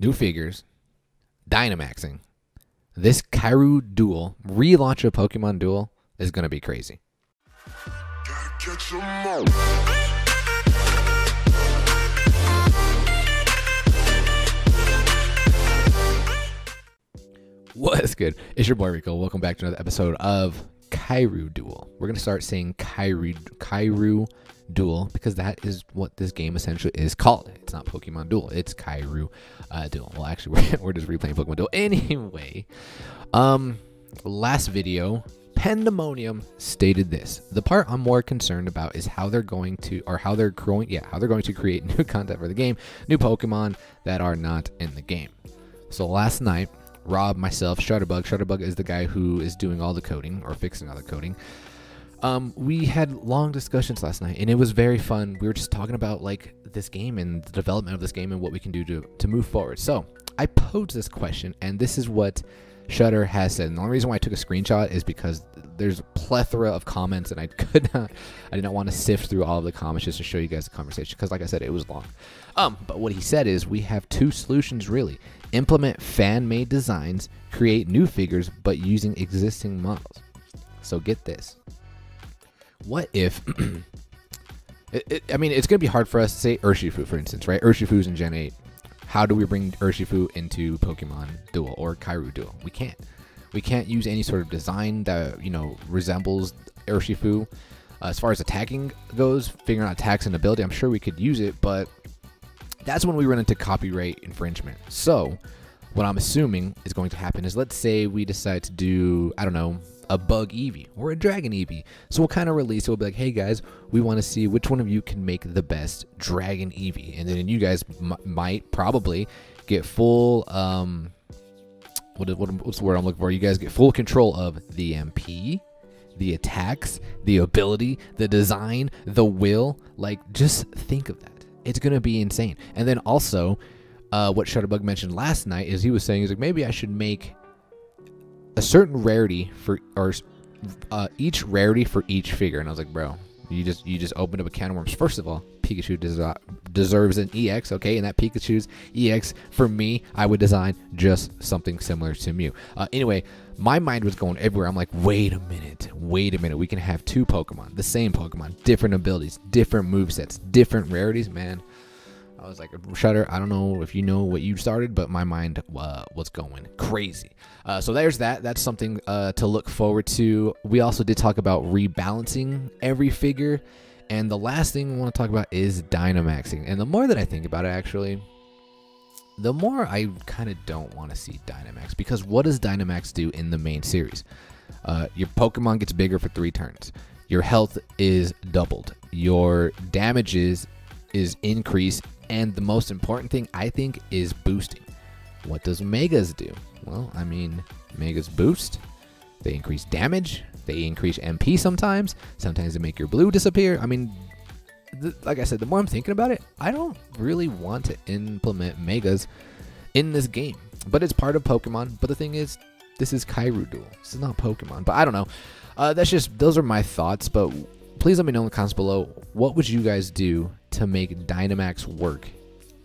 new figures, Dynamaxing. This Kaeru duel, relaunch of Pokemon Duel, is going to be crazy. What's good? It's your boy Rico. Welcome back to another episode of Kaeru Duel. We're gonna start saying Kaeru Kaeru Duel because that is what this game essentially is called. It's not Pokemon Duel. It's Kaeru uh, Duel. Well, actually, we're, we're just replaying Pokemon Duel anyway. Um, last video, Pandemonium stated this. The part I'm more concerned about is how they're going to, or how they're growing, yeah, how they're going to create new content for the game, new Pokemon that are not in the game. So last night, Rob, myself, Shutterbug. Shutterbug is the guy who is doing all the coding or fixing all the coding. Um, we had long discussions last night, and it was very fun. We were just talking about like this game and the development of this game and what we can do to to move forward. So I posed this question, and this is what Shutter has said. And the only reason why I took a screenshot is because there's a plethora of comments, and I could not, I did not want to sift through all of the comments just to show you guys the conversation because, like I said, it was long. Um, but what he said is we have two solutions really: implement fan-made designs, create new figures, but using existing models. So get this. What if? it, it, I mean, it's gonna be hard for us to say Urshifu, for instance, right? Urshifu's in Gen 8 how do we bring Urshifu into Pokemon Duel or Kaeru Duel? We can't. We can't use any sort of design that you know resembles Urshifu. Uh, as far as attacking goes, figuring out attacks and ability, I'm sure we could use it, but that's when we run into copyright infringement. So, what I'm assuming is going to happen is let's say we decide to do, I don't know, a bug Eevee or a dragon Eevee. So we'll kind of release it. We'll be like, hey guys, we want to see which one of you can make the best dragon Eevee. And then you guys might probably get full, um, what is, what, what's the word I'm looking for? You guys get full control of the MP, the attacks, the ability, the design, the will. Like, just think of that. It's going to be insane. And then also, uh, what Shutterbug mentioned last night is he was saying, he's like, maybe I should make a certain rarity for or uh, each rarity for each figure, and I was like, bro, you just you just opened up a can of worms. First of all, Pikachu des- deserves an EX, okay? And that Pikachu's EX for me, I would design just something similar to Mew. Uh, anyway, my mind was going everywhere. I'm like, wait a minute, wait a minute. We can have two Pokemon, the same Pokemon, different abilities, different move sets, different rarities, man. I was like, Shutter, I don't know if you know what you started, but my mind uh, was going crazy. Uh, so there's that. That's something uh, to look forward to. We also did talk about rebalancing every figure. And the last thing we want to talk about is Dynamaxing. And the more that I think about it, actually, the more I kind of don't want to see Dynamax. Because what does Dynamax do in the main series? Uh, your Pokemon gets bigger for three turns. Your health is doubled. Your damages is increase. and the most important thing I think is boosting. What does Megas do? Well, I mean, Megas boost. They increase damage. They increase MP sometimes. Sometimes they make your blue disappear. I mean, like I said, the more I'm thinking about it, I don't really want to implement Megas in this game. But it's part of Pokemon. But the thing is, this is Kaeru Duel. This is not Pokemon. But I don't know. Uh, that's just, those are my thoughts. But please let me know in the comments below what would you guys do to make Dynamax work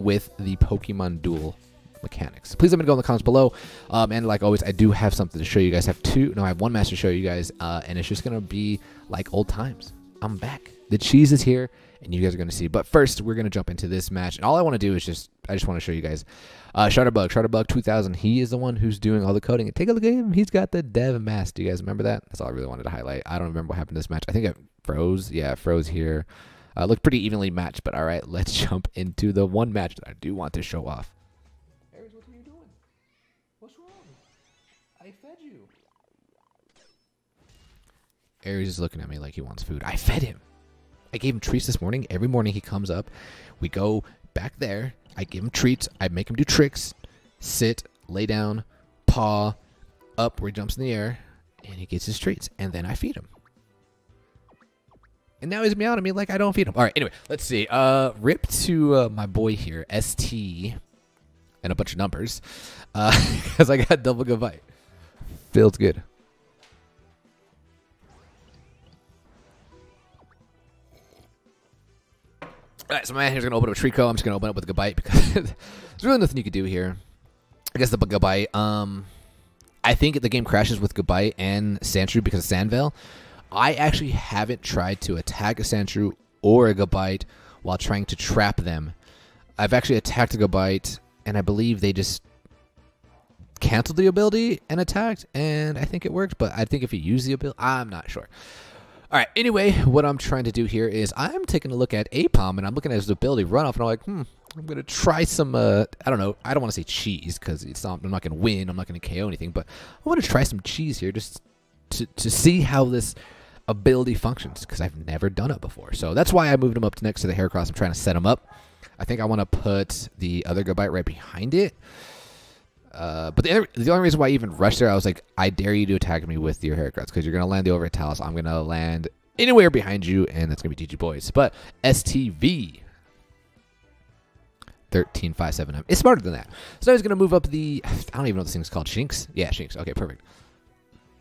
with the Pokemon Duel mechanics. Please let me know in the comments below. Um, and like always, I do have something to show you guys. I have two, no, I have one match to show you guys, uh, and it's just gonna be like old times. I'm back. The cheese is here, and you guys are gonna see. But first, we're gonna jump into this match, and all I want to do is just, I just want to show you guys, uh, Shutterbug, Shutterbug 2000. He is the one who's doing all the coding. And take a look at him. He's got the dev mask. Do you guys remember that? That's all I really wanted to highlight. I don't remember what happened this match. I think it froze. Yeah, it froze here. Uh, looked pretty evenly matched, but all right, let's jump into the one match that I do want to show off. Aries, what are you doing? What's wrong? I fed you. Aries is looking at me like he wants food. I fed him. I gave him treats this morning. Every morning he comes up. We go back there. I give him treats. I make him do tricks. Sit, lay down, paw, up where he jumps in the air, and he gets his treats. And then I feed him. And now he's meowing at me like I don't feed him. All right, anyway, let's see. Uh, rip to uh, my boy here, ST, and a bunch of numbers, because uh, I got double good bite. Feels good. All right, so my man here's gonna open up a Treecko. I'm just gonna open up with a Gabite because there's really nothing you could do here. I guess the Gabite. Um, I think the game crashes with Gabite and Sandshrew because of Sandveil. I actually haven't tried to attack a Sandshrew or a Gabite while trying to trap them. I've actually attacked a Gabite, and I believe they just canceled the ability and attacked, and I think it worked. But I think if you use the ability, I'm not sure. All right. Anyway, what I'm trying to do here is I'm taking a look at Aipom, and I'm looking at his ability run off, and I'm like, hmm, I'm gonna try some. Uh, I don't know. I don't want to say cheese because it's not. I'm not gonna win. I'm not gonna KO anything, but I want to try some cheese here just to to see how this ability functions because I've never done it before. So that's why I moved him up to next to the Heracross. I'm trying to set him up. I think I want to put the other Gabite right behind it. Uh, but the, the only reason why I even rushed there, I was like, I dare you to attack me with your Heracross because you're going to land the over Talos. I'm going to land anywhere behind you, and that's going to be GG Boys. But STV. 13579. It's smarter than that. So I was going to move up the. I don't even know what this thing's called. Shinx? Yeah, Shinx. Okay, perfect.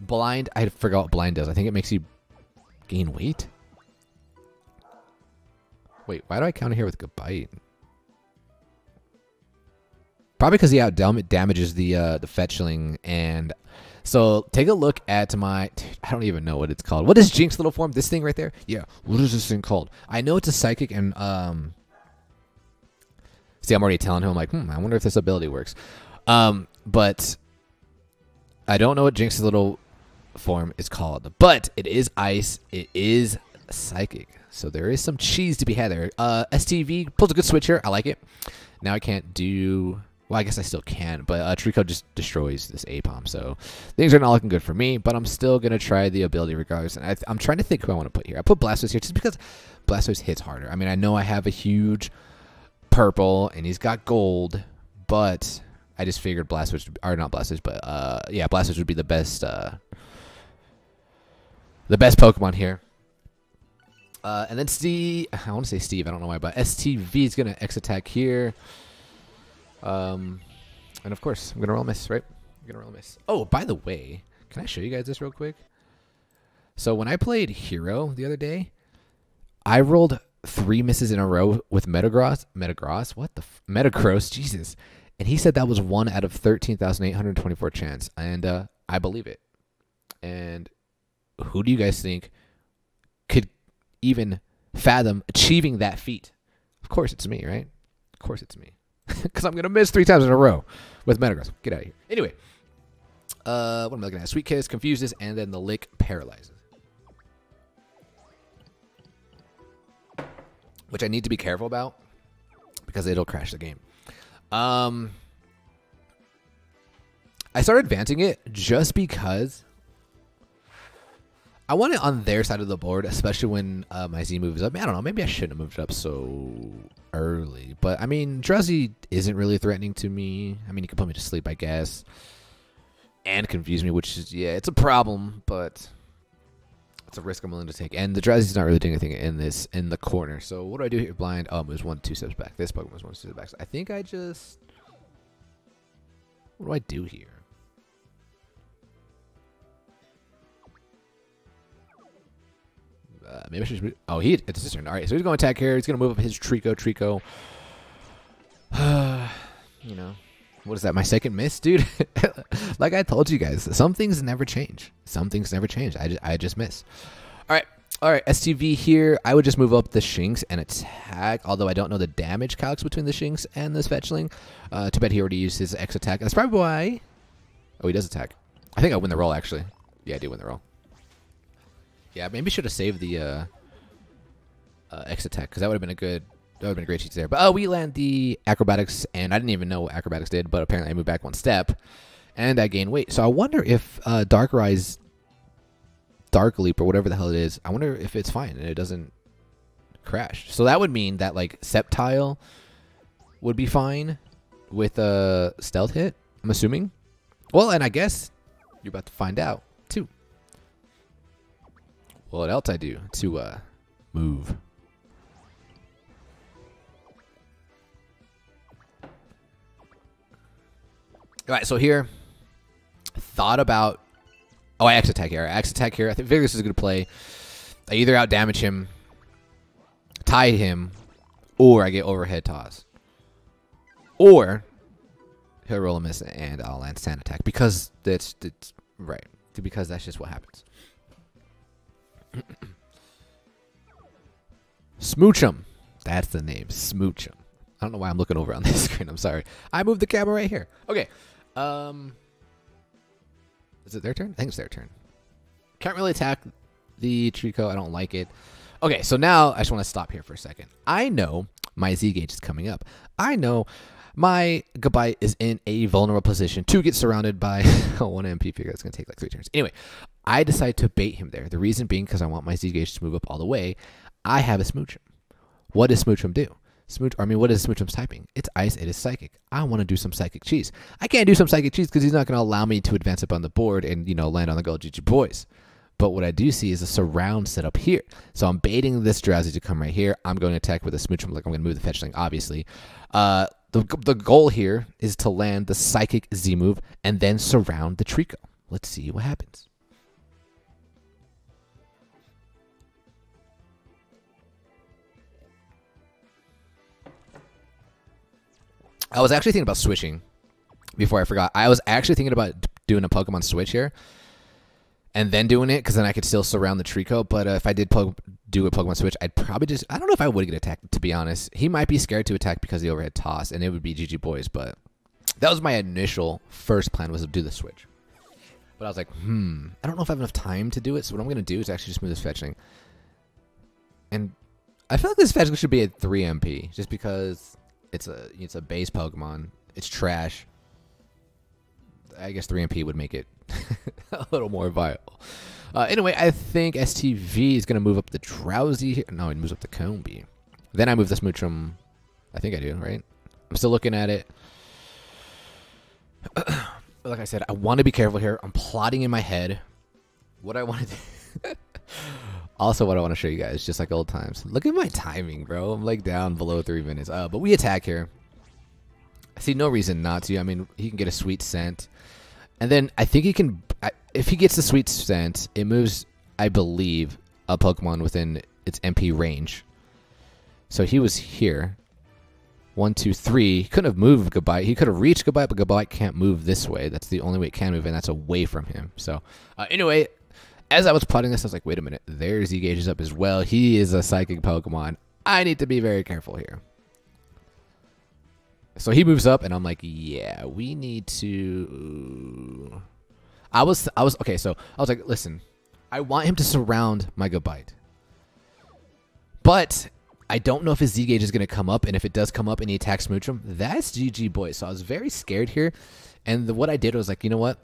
Blind. I forgot what blind does. I think it makes you gain weight. Wait, why do I counter here with Gabite? Probably because he out damages the uh, the Fletchling and so take a look at my I don't even know what it's called. What is Jynx little form? This thing right there? Yeah. What is this thing called? I know it's a psychic and um See, I'm already telling him I'm like, hmm, I wonder if this ability works. Um, but I don't know what Jynx's little form is called. But it is ice. It is psychic. So there is some cheese to be had there. Uh, STV pulls a good switch here. I like it. Now I can't do well, I guess I still can, but uh, Treecko just destroys this Aipom, so things are not looking good for me, but I'm still going to try the ability regardless. And I am trying to think who I want to put here. I put Blastoise here just because Blastoise hits harder. I mean, I know I have a huge purple, and he's got gold, but I just figured Blastoise, or not Blastoise, but uh, yeah, Blastoise would be the best, uh, the best Pokemon here. Uh, and then Steve, I want to say Steve, I don't know why, but STV is going to X attack here. Um, and of course, I'm gonna roll miss, right? I'm gonna roll miss. Oh, by the way, can I show you guys this real quick? So when I played Hero the other day, I rolled three misses in a row with Metagross. Metagross? What the? F- Metagross? Jesus. And he said that was one out of 13,824 chance. And uh, I believe it. And who do you guys think could even fathom achieving that feat? Of course it's me, right? Of course it's me because I'm gonna miss three times in a row with Metagross. Get out of here. Anyway, uh, what am I looking at? Sweet Kiss confuses, and then the lick paralyzes. Which I need to be careful about because it'll crash the game. Um, I started advancing it just because I want it on their side of the board, especially when uh, my Z moves up. I don't know. Maybe I shouldn't have moved up so early. But, I mean, Drowzee isn't really threatening to me. I mean, he could put me to sleep, I guess. And confuse me, which is, yeah, it's a problem, but it's a risk I'm willing to take. And the Drowzee's not really doing anything in this, in the corner. So, what do I do here? Blind. Oh, moves one, two steps back. This Pokemon was one, two steps back. So I think I just. What do I do here? Uh, maybe I should. Oh, he it's his turn. All right, so he's going to attack here. He's going to move up his Treecko. Treecko. you know, what is that? My second miss, dude. like I told you guys, some things never change. Some things never change. I just, I just miss. All right. All right, STV here. I would just move up the Shinx and attack, although I don't know the damage calcs between the Shinx and this Fletchling. Uh, too bad he already used his X attack. That's probably why... Oh, he does attack. I think I win the roll, actually. Yeah, I do win the roll. Yeah, maybe should have saved the uh, uh, X attack because that would have been a good, that would have been a great cheat there. But oh, we land the acrobatics, and I didn't even know what acrobatics did, but apparently I moved back one step, and I gained weight. So I wonder if uh, Darkrai, Dark Leap, or whatever the hell it is, I wonder if it's fine and it doesn't crash. So that would mean that like Sceptile would be fine with a stealth hit. I'm assuming. Well, and I guess you're about to find out too. What else I do to uh, move? All right, so here, thought about. Oh, I X attack here. I X attack here. I think this is a good play. I either out damage him, tie him, or I get overhead toss, or he'll roll a miss and I'll land sand attack because that's that's right because that's just what happens. Smoochum. That's the name. Smoochum. I don't know why I'm looking over on this screen. I'm sorry. I moved the camera right here. Okay. Um Is it their turn? I think it's their turn. Can't really attack the Treecko. I don't like it. Okay, so now I just want to stop here for a second. I know my Z gauge is coming up. I know my Gabite is in a vulnerable position to get surrounded by one MP figure. That's going to take like three turns. Anyway, I decide to bait him there. The reason being because I want my Z gauge to move up all the way. I have a Smoochum. What does Smoochum do? Smooch, I mean, what is Smoochum's typing? It's ice, it is psychic. I want to do some psychic cheese. I can't do some psychic cheese because he's not going to allow me to advance up on the board and, you know, land on the gold GG boys. But what I do see is a surround set up here. So I'm baiting this Drowzee to come right here. I'm going to attack with a Smoochum, like I'm going to move the Fletchling, obviously. Uh, the, the goal here is to land the Psychic Z move and then surround the Treecko. Let's see what happens. I was actually thinking about switching before I forgot. I was actually thinking about doing a Pokemon switch here and then doing it because then I could still surround the Treecko. But uh, if I did do a Pokemon Switch, I'd probably just I don't know if I would get attacked to be honest. He might be scared to attack because of the overhead toss, and it would be GG boys. But that was my initial first plan was to do the Switch. But I was like, hmm, I don't know if I have enough time to do it. So what I'm gonna do is actually just move this fetching, and I feel like this fetching should be at three MP just because it's a it's a base Pokemon. It's trash. I guess 3MP would make it a little more viable. Uh, anyway, I think STV is going to move up the Drowzee. No, it moves up the Combee. Then I move the Smoochum. I think I do, right? I'm still looking at it. like I said, I want to be careful here. I'm plotting in my head what I want to do. also, what I want to show you guys, just like old times. Look at my timing, bro. I'm like down below three minutes. Uh, but we attack here. I see no reason not to. I mean, he can get a sweet scent. And then I think he can, if he gets the sweet scent, it moves, I believe, a Pokemon within its MP range. So he was here. One, two, three. He couldn't have moved Gabite. He could have reached Gabite, but Gabite can't move this way. That's the only way it can move, and that's away from him. So, uh, anyway, as I was plotting this, I was like, wait a minute. There's Z gauges up as well. He is a psychic Pokemon. I need to be very careful here. So he moves up, and I'm like, yeah, we need to. I was, I was okay. So I was like, listen, I want him to surround my Gabite, but I don't know if his Z gauge is going to come up, and if it does come up and he attacks Smoochum, that's GG boy. So I was very scared here, and the, what I did was like, you know what?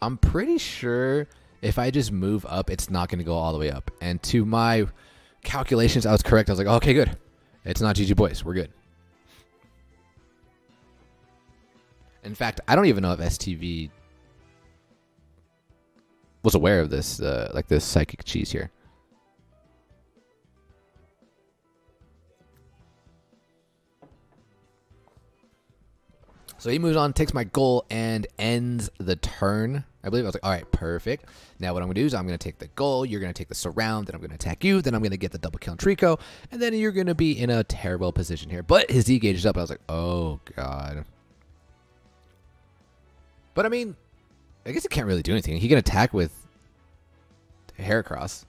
I'm pretty sure if I just move up, it's not going to go all the way up. And to my calculations, I was correct. I was like, okay, good. It's not GG boys. We're good. In fact, I don't even know if STV was aware of this, uh, like this psychic cheese here. So he moves on, takes my goal, and ends the turn. I believe I was like, all right, perfect. Now what I'm going to do is I'm going to take the goal, you're going to take the surround, then I'm going to attack you, then I'm going to get the double kill on Treecko, and then you're going to be in a terrible position here. But his Z gauge is up. I was like, oh, God. But I mean, I guess he can't really do anything. He can attack with Heracross.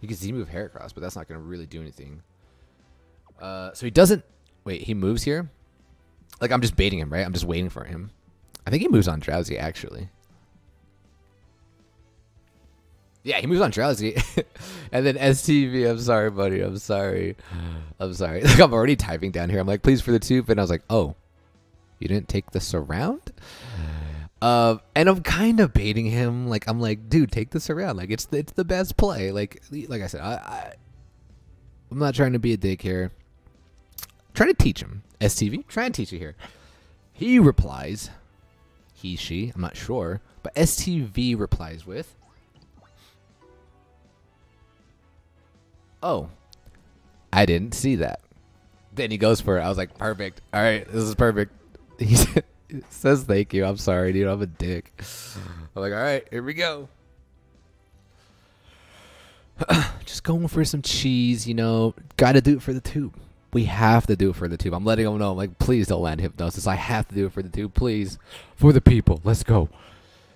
He can Z move Heracross, but that's not going to really do anything. Uh, so he doesn't. Wait, he moves here? Like, I'm just baiting him, right? I'm just waiting for him. I think he moves on Drowzee actually. Yeah, he moves on Drowzee, and then STV, I'm sorry, buddy. I'm sorry. I'm sorry. Like, I'm already typing down here. I'm like, please for the tube. And I was like, oh, you didn't take the surround? Uh, and I'm kind of baiting him. Like I'm like, dude, take this around. Like it's the, it's the best play. Like like I said, I, I I'm not trying to be a dick here. Trying to teach him. STV, try and teach you here. He replies, he she, I'm not sure, but STV replies with, "Oh, I didn't see that." Then he goes for it. I was like, "Perfect. All right, this is perfect." He says thank you. I'm sorry, dude. I'm a dick. I'm like, all right, here we go. just going for some cheese, you know. Got to do it for the tube. We have to do it for the tube. I'm letting them know, like, please don't land hypnosis. I have to do it for the tube, please. For the people. Let's go.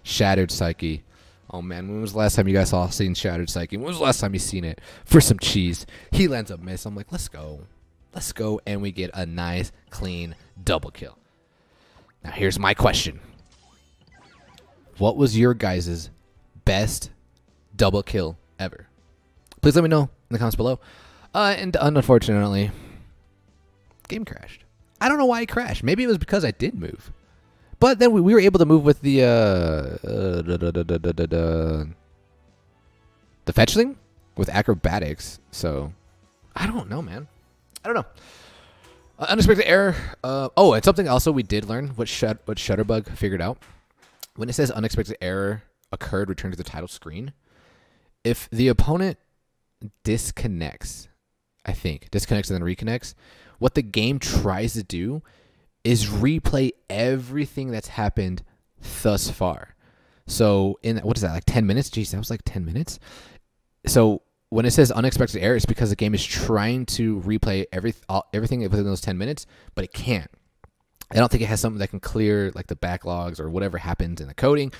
Shattered Psyche. Oh man, when was the last time you guys saw seen Shattered Psyche? When was the last time you seen it? For some cheese. He lands a miss. I'm like, let's go. Let's go. And we get a nice, clean double kill. Now here's my question. What was your guys' best double kill ever? Please let me know in the comments below. Uh, and unfortunately, game crashed. I don't know why it crashed. Maybe it was because I did move. But then we, we were able to move with the uh, uh da, da, da, the Fletchling with acrobatics. So I don't know, man. I don't know. Uh, unexpected error. Uh, oh, and something also we did learn what shut what Shutterbug figured out when it says unexpected error occurred, return to the title screen. If the opponent disconnects, I think disconnects and then reconnects, what the game tries to do is replay everything that's happened thus far. So in what is that like 10 minutes? Jeez, that was like 10 minutes. So when it says unexpected error, it's because the game is trying to replay every all, everything within those 10 minutes, but it can't. I don't think it has something that can clear like the backlogs or whatever happens in the coding.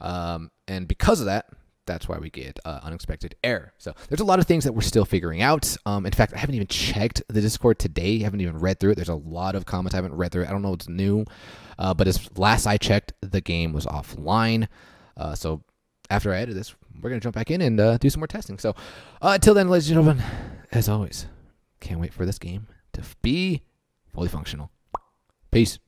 Um, and because of that, that's why we get uh, unexpected error. So there's a lot of things that we're still figuring out. Um, in fact, I haven't even checked the Discord today. I haven't even read through it. There's a lot of comments I haven't read through. I don't know what's new. Uh, but as last I checked, the game was offline. Uh, so after I edit this, we're going to jump back in and uh, do some more testing. So uh, until then, ladies and gentlemen, as always, can't wait for this game to be fully functional. Peace.